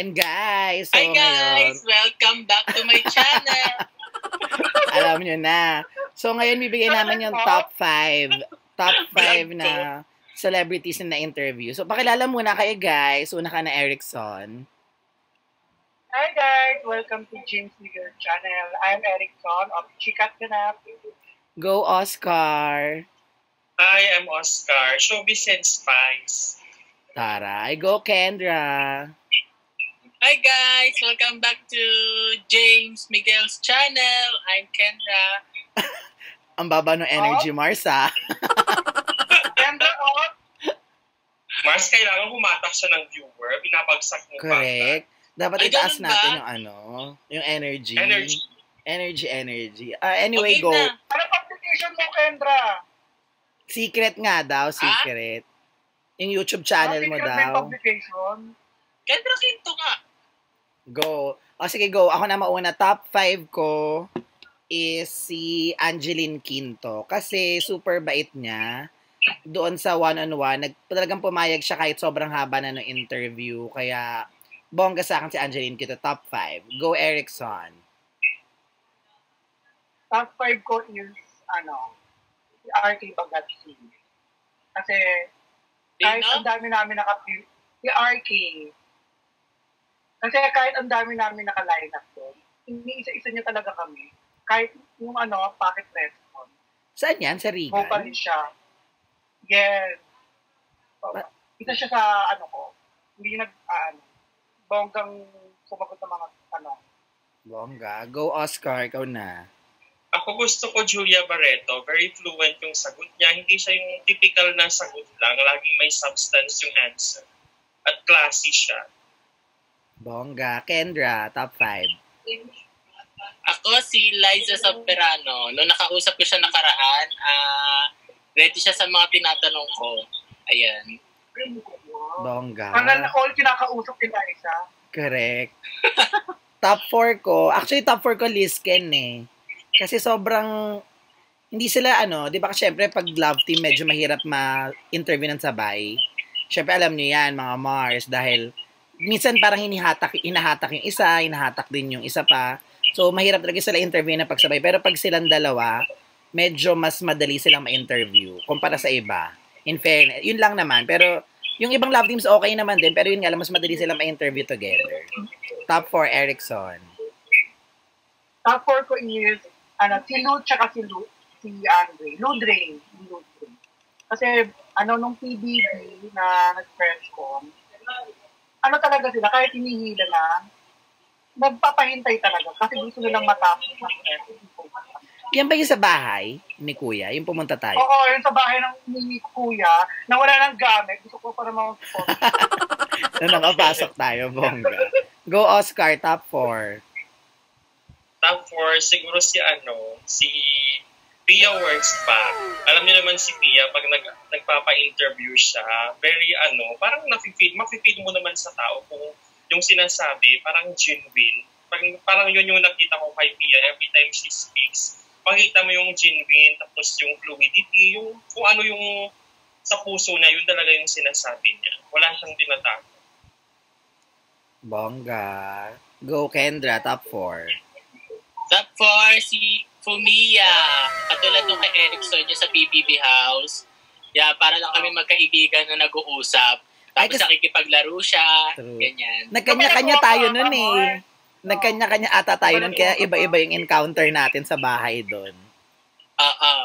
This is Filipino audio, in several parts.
Ayan guys. So, Hi guys! Ngayon, Welcome back to my channel! alam nyo na. So ngayon bibigyan namin yung top 5. Top 5 na celebrities na na-interview. So pakilala muna kayo guys. Una ka na Erickson. Hi guys! Welcome to James Miguel channel. I'm Erickson of Chikat Ganap. Go Oscar. Hi, I'm Oscar, Showbiz and Spice. Taray. Go Kendra. Hi guys! Welcome back to James Miguel's channel. I'm Kendra. Ang baba ng energy Mars ah. Ganda of Mars, kailangan humatak siya ng viewer. Binabagsak mo pa. Correct. Dapat Ay, itaas ba? natin yung ano, yung energy. Energy. Energy, energy. Ah, anyway, Okay go. na. Ano publication mo, Kendra? Secret nga daw, secret. Yung YouTube channel mo Secret daw. publication. Kendra Quinto nga. Go. O sige, go. Ako na mauna. Top 5 ko is si Angeline Quinto. Kasi super bait niya. Doon sa one-on-one, nag, talagang pumayag siya kahit sobrang haba na ng interview. Kaya, bongga sa akin si Angeline Quinto. Top 5. Go, Erickson. Top 5 ko is, ano, si RK Bagatsi. Kasi, kahit ang dami namin nakapil, si RK. Kasi kahit ang dami namin naka-line up doon, iniisa-isa niya talaga kami. Kahit yung ano, pocket response. Saan yan? Sa Regal? vocalist siya. Yes. So, Ba- isa siya sa ano ko. Hindi nag, ah, ano, bonggang sumagot ng mga tanong. Bongga. Go, Oscar. Ikaw na. Ako gusto ko Julia Barreto. Very fluent yung sagot niya. Hindi siya yung typical na sagot lang. Laging may substance yung answer. At classy siya. Bongga. Kendra. Top 5. Ako si Liza Soberano. Noong nakausap ko siya nakaraan, ah ready siya sa mga tinatanong ko. Ayan. Bongga. Na all kinakausap nila isa. Correct. top 4 ko, actually top 4 ko Lisken eh. Kasi sobrang, hindi sila ano, di ba syempre pag love team medyo mahirap ma-interview ng sabay. Syempre alam niyo yan mga Mars dahil minsan parang hinihatak, hinahatak yung isa, hinahatak din yung isa pa. So mahirap talaga sila interview na pagsabay. Pero pag silang dalawa, medyo mas madali silang ma-interview kumpara sa iba. In fairness, yun lang naman. Pero yung ibang love teams okay naman din, pero yun nga lang, mas madali silang ma-interview together. Top 4, Erickson. Top 4 ko is, ano, si Lou tsaka si Lou, si Andre. Lou Drain. Kasi, ano, nung PBB na nag-French con, ano talaga sila, kahit hinihila na, nagpapahintay talaga kasi gusto nilang matapos ng. Yan ba yung sa bahay ni Kuya? Yung pumunta tayo? Oo, yun sa bahay ng ni Kuya, na wala ng gamit, gusto ko para mga Na nakapasok tayo, bongga. Go Oscar, top 4. Top 4, siguro si ano, si Pia Works pa. Alam niyo naman si Pia, pag nag, nagpapa-interview siya, very ano, parang nafe-feel, mafe-feel mo naman sa tao kung yung sinasabi, parang genuine. Parang, parang yun yung nakita ko kay Pia every time she speaks. Pakita mo yung genuine, tapos yung fluidity, yung kung ano yung sa puso na yun talaga yung sinasabi niya. Wala siyang tinatago. Bongga. Go Kendra, top 4. Top 4, si Fumia. Katulad nung kay Erickson yung sa PBB House. Yeah, para lang kami magkaibigan na nag-uusap. Ay, Tapos kasi- nakikipaglaro siya. True. Ganyan. Nagkanya-kanya tayo nun eh. Nagkanya-kanya ata tayo nun, kaya iba-iba yung encounter natin sa bahay doon. Ah, ah.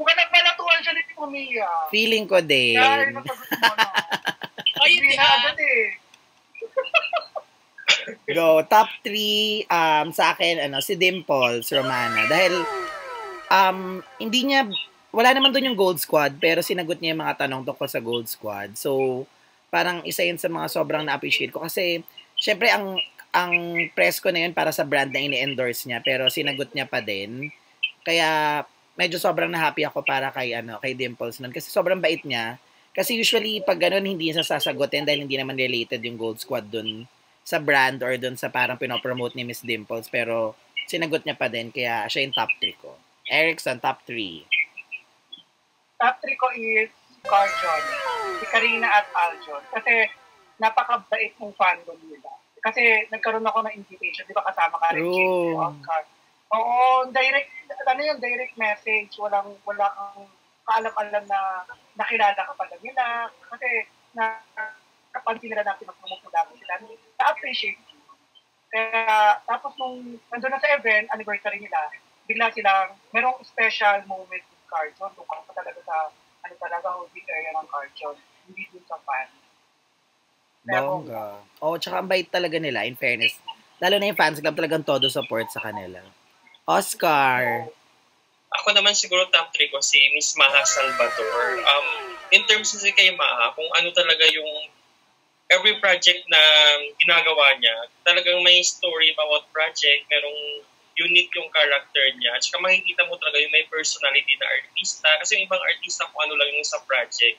Mukha nagpalatuan siya ni Pumia. Feeling ko din. Kaya na ah. agad eh. Go, top 3 um, sa akin, ano, si Dimples Romana. Dahil, um, hindi niya, wala naman doon yung Gold Squad, pero sinagot niya yung mga tanong tungkol sa Gold Squad. So, parang isa yun sa mga sobrang na-appreciate ko. Kasi, syempre, ang, ang press ko na yun para sa brand na ini-endorse niya, pero sinagot niya pa din. Kaya, medyo sobrang na-happy ako para kay, ano, kay Dimples nun. Kasi sobrang bait niya. Kasi usually, pag ganun, hindi niya sasagutin dahil hindi naman related yung Gold Squad dun sa brand or dun sa parang pinopromote ni Miss Dimples. Pero sinagot niya pa din, kaya siya yung top 3 ko. Erickson, top 3. Top 3 ko is Carjon, si Karina at Aljon. Kasi napakabait ng fandom nila. Si kasi nagkaroon ako ng invitation, di ba kasama ka rin True. Jake Oscar. Oo, direct, ano yun, direct message, walang, wala kang kaalam-alam na nakilala ka pala nila. Kasi na kapansin nila natin magpumupula sila. Na-appreciate you. Kaya, tapos nung nandun na sa event, anniversary nila, bigla silang, merong special moment with Carson. Doon ka pa talaga sa, ano talaga, holding area ng Carson. Hindi dun sa fan. Bongga. Oo, oh, tsaka ang bait talaga nila, in fairness. Lalo na yung fans club talagang todo support sa kanila. Oscar. Ako naman siguro top 3 ko si Miss Maha Salvador. Um, in terms kasi kay Maha, kung ano talaga yung every project na ginagawa niya, talagang may story about project, merong unique yung character niya. At saka makikita mo talaga yung may personality na artista. Kasi yung ibang artista kung ano lang yung sa project,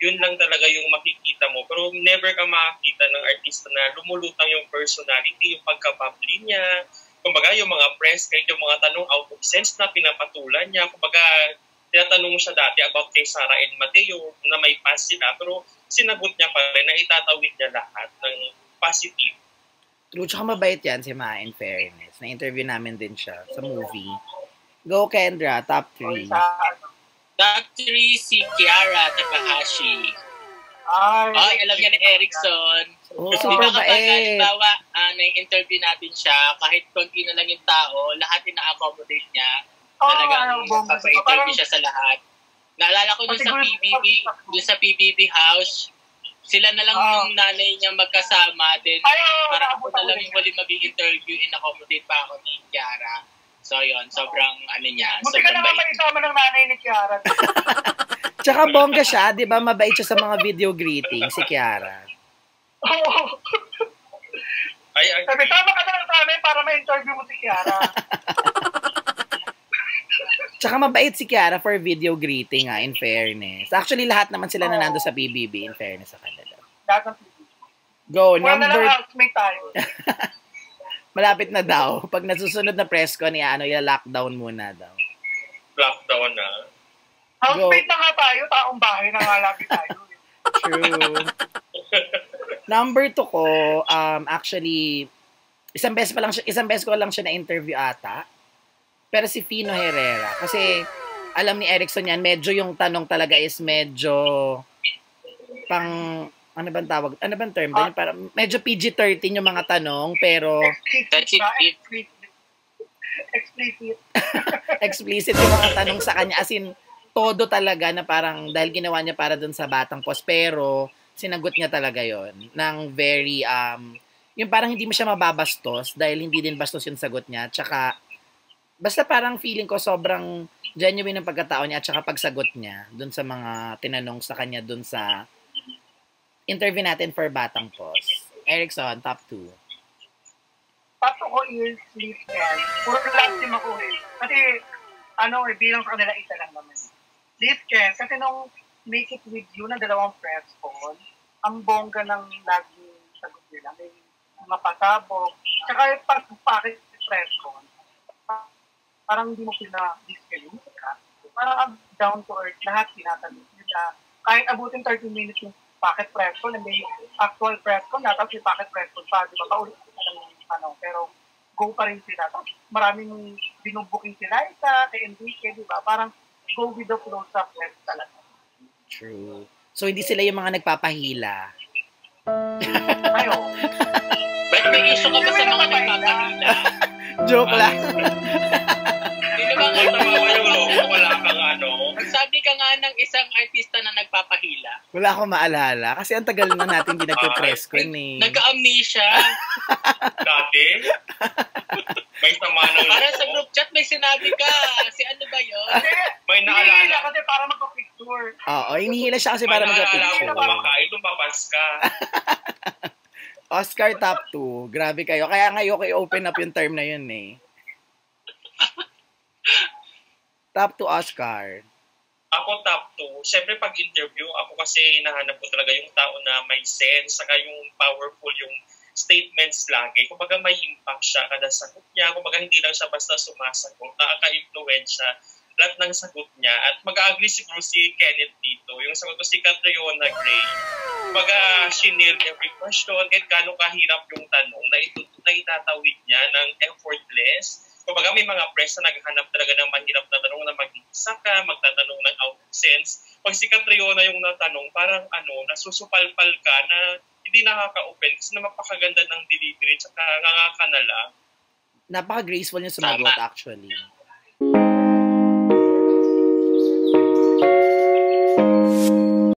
yun lang talaga yung makikita mo. Pero never ka makakita ng artista na lumulutang yung personality, yung pagkababli niya. Kumbaga, yung mga press, kahit yung mga tanong out of sense na pinapatulan niya. Kumbaga, tinatanong mo siya dati about kay Sarah and Mateo na may pass sila. Pero sinagot niya pa rin na itatawid niya lahat ng positive. True, tsaka mabait yan si Ma, in fairness. Na-interview namin din siya sa movie. Go, Kendra, top or 3. sa, ano, Top 3 si Kiara Takahashi. ay, Ay, alam niya ni Erickson. Oh, super ba bait. halimbawa, uh, na-interview natin siya, kahit konti na lang yung tao, lahat ina-accommodate niya. Oo, Talagang bomba. papa-interview siya sa lahat. Naalala ko dun sa PBB, dun sa PBB house, sila na lang Ah. yung nanay niya magkasama. Then, Ay, oo, parang ako na lang din yung huli mag-interview, in-accommodate pa ako ni Kiara. So, yun, sobrang, ano niya, Buti ka sobrang na nga bait. may isama ng nanay ni Kiara. Tsaka bongga siya, di ba? Mabait siya sa mga video greeting, si Kiara. Oo. I Sabi, sama ka na lang sa amin para ma-interview mo si Kiara. Tsaka mabait si Kiara for video greeting, ha, in fairness. Actually, lahat naman sila na nando sa BBB, in fairness sa kanila. Lahat ng PBB. Go, Wala na lang number... housemate tayo. Malapit na daw. Pag nasusunod na press ko, ni ano, i-lockdown muna daw. Lockdown na. Housemate na nga tayo, taong bahay na nga lagi tayo. True. Number two ko, um, actually, isang beses pa lang siya, isang beses ko lang siya na-interview ata. Pero si Fino Herrera. Kasi, alam ni Erickson yan, medyo yung tanong talaga is medyo pang, ano bang tawag? Ano bang term? doon? Parang, medyo PG-13 yung mga tanong, pero Explicit. Explicit. Explicit. explicit yung mga tanong sa kanya. As in, todo talaga na parang dahil ginawa niya para dun sa batang pos. Pero, sinagot niya talaga yon ng very, um, yung parang hindi mo siya mababastos dahil hindi din bastos yung sagot niya. Tsaka, basta parang feeling ko sobrang genuine ng pagkatao niya at tsaka pagsagot niya dun sa mga tinanong sa kanya dun sa interview natin for Batang Pos. Erickson, top 2. Pato ko is Liz Ken. Puro last team ako eh. Kasi, ano eh, bilang sa kanila isa lang naman. Liz Ken, kasi nung Make It With You na dalawang press con, ang bongga ng laging sagot nila. May mga pasabog. Tsaka yung pag-packet press con, parang hindi mo pina-discount ka. Parang ang down to earth, lahat tinatanong nila. Kahit abutin 30 minutes yung packet press and then yung actual press con, natapos yung packet press con pa, di ba? Paulit na lang yung ano, pero go pa rin sila. Tapos maraming binubuking sila isa, kay Enrique, di ba? Parang go with the flow sa press talaga. True. So, hindi sila yung mga nagpapahila. Ayo. Ba't may issue ka ba sa mga nagpapahila? Joke lang. Kung tama yung logo, wala kang ano. Sabi ka nga ng isang artista na nagpapahila. Wala akong maalala. Kasi ang tagal na natin hindi nagpe-press ko ni. Nagka-amnesia. Dati. May sama ng Para sa group chat may sinabi ka. Si ano ba yun? May hindi naalala. kasi para magpa-picture. Oo, hinihila siya kasi May para naalala ko kumakain, lumabas ka. Oscar top 2. Grabe kayo. Kaya ngayon kayo open up yung term na yun eh. Top 2 Oscar. Ako top 2. Siyempre pag interview, ako kasi nahanap ko talaga yung tao na may sense, saka yung powerful yung statements lagi. Kumbaga may impact siya kada sagot niya. Kumbaga hindi lang siya basta sumasagot. Nakaka-influence siya. lahat ng sagot niya. At mag-agree siguro si Kenneth dito. Yung sagot ko si Catriona Gray. Kumbaga, she nailed every question. Kahit gaano kahirap yung tanong na, ito, na itatawid niya ng effortless. Kumbaga, may mga press na naghahanap talaga ng mahirap na tanong na mag-isa ka, magtatanong ng out of sense. Pag si Catriona yung natanong, parang ano, nasusupalpal ka na hindi nakaka-open kasi na mapakaganda ng delivery tsaka nga ka na lang. Napaka-graceful niya sumagot Tama. actually.